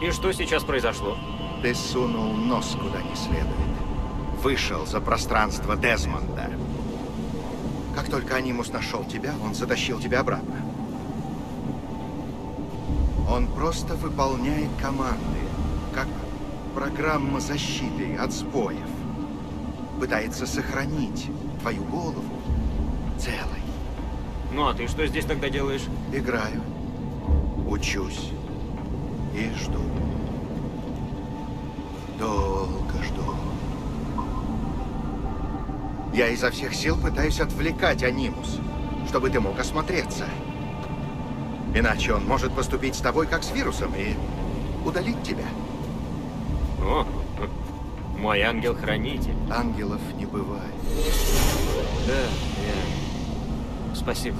И что сейчас произошло? Ты сунул нос куда не следует. Вышел за пространство Дезмонда. Как только Анимус нашел тебя, он затащил тебя обратно. Он просто выполняет команды, как программа защиты от сбоев. Пытается сохранить твою голову целой. Ну а ты что здесь тогда делаешь? Играю, учусь и жду. Долго жду. Я изо всех сил пытаюсь отвлекать Анимус, чтобы ты мог осмотреться. Иначе он может поступить с тобой, как с вирусом, и удалить тебя. О, мой ангел-хранитель. Ангелов не бывает. Да, я... Спасибо.